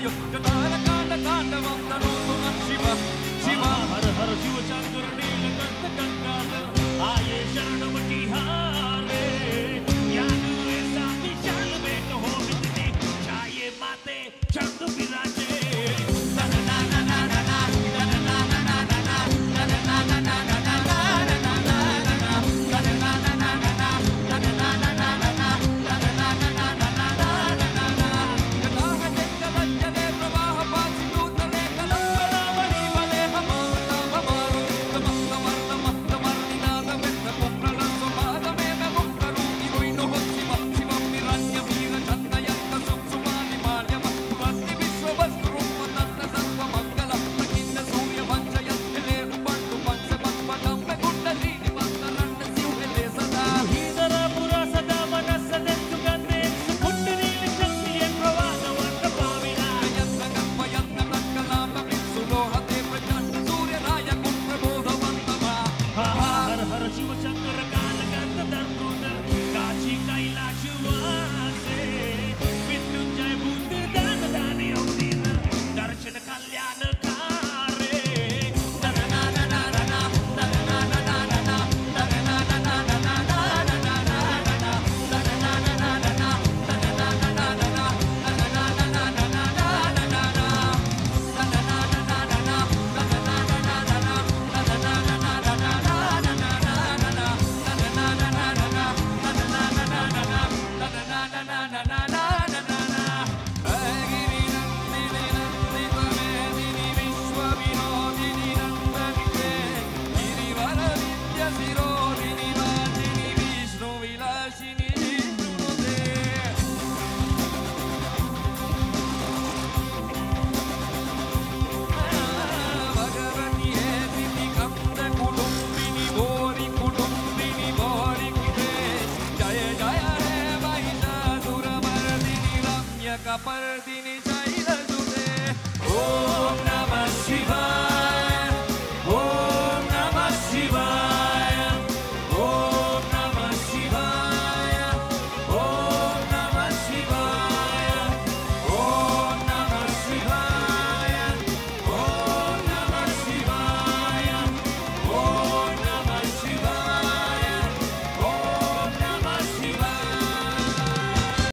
よ」「ただかんだかんだわったの」का पर दिन